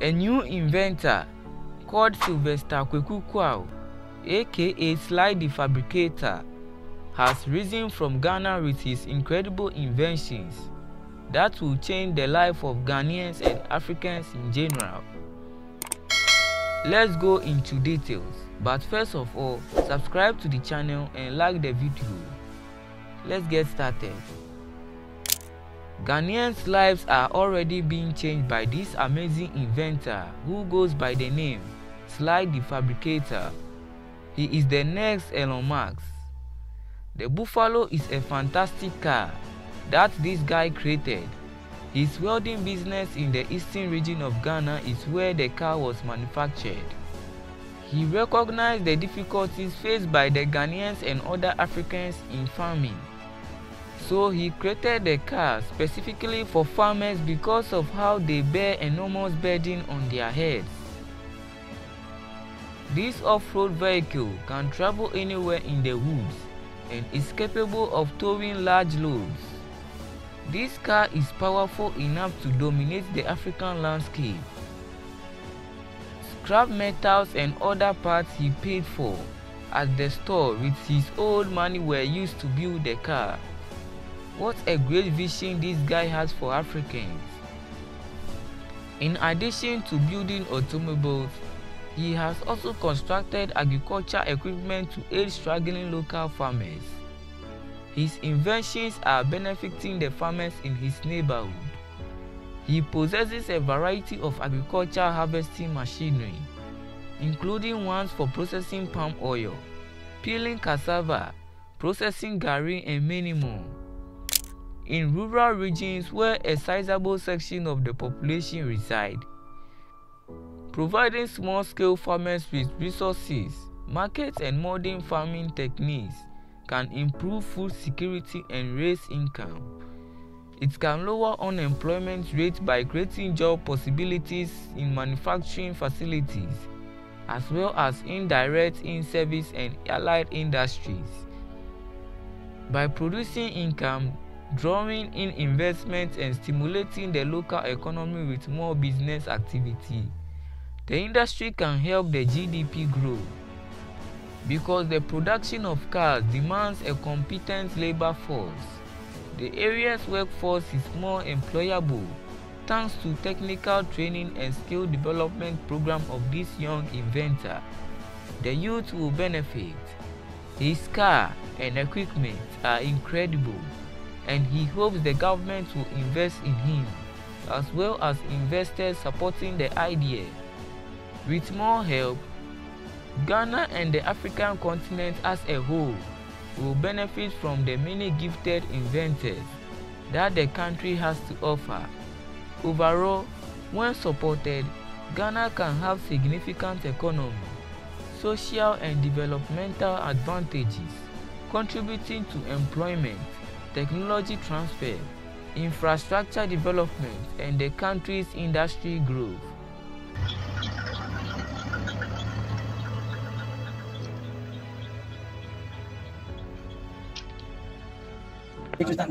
A new inventor called Sylvester Kweku Kwao, aka Sly the Fabricator, has risen from Ghana with his incredible inventions that will change the life of Ghanaians and Africans in general. Let's go into details, but first of all, subscribe to the channel and like the video. Let's get started. Ghanaians' lives are already being changed by this amazing inventor who goes by the name Sly the Fabricator. He is the next Elon Musk. The Buffalo is a fantastic car that this guy created. His welding business in the eastern region of Ghana is where the car was manufactured. He recognized the difficulties faced by the Ghanaians and other Africans in farming. So he created the car specifically for farmers because of how they bear enormous burden on their heads. This off-road vehicle can travel anywhere in the woods and is capable of towing large loads. This car is powerful enough to dominate the African landscape. Scrap metals and other parts he paid for at the store with his old money were used to build the car. What a great vision this guy has for Africans. In addition to building automobiles, he has also constructed agriculture equipment to aid struggling local farmers. His inventions are benefiting the farmers in his neighborhood. He possesses a variety of agriculture harvesting machinery, including ones for processing palm oil, peeling cassava, processing garri and many more. In rural regions where a sizable section of the population reside, providing small-scale farmers with resources, markets and modern farming techniques can improve food security and raise income. It can lower unemployment rates by creating job possibilities in manufacturing facilities, as well as indirect in-service and allied industries. By producing income, drawing in investment and stimulating the local economy with more business activity, the industry can help the GDP grow. Because the production of cars demands a competent labor force, the area's workforce is more employable thanks to technical training and skill development program of this young inventor. The youth will benefit. His car and equipment are incredible and he hopes the government will invest in him as well as investors supporting the idea. With more help, Ghana and the African continent as a whole will benefit from the many gifted inventors that the country has to offer. Overall, when supported, Ghana can have significant economic, social and developmental advantages, contributing to employment, technology transfer, infrastructure development and the country's industry growth. Start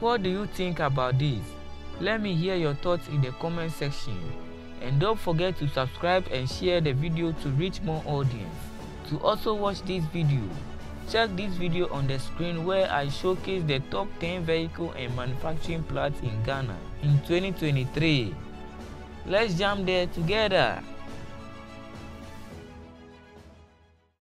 What do you think about this? Let me hear your thoughts in the comment section. And don't forget to subscribe and share the video to reach more audience. To also watch this video, check this video on the screen where I showcase the top 10 vehicle and manufacturing plants in Ghana in 2023. Let's jump there together.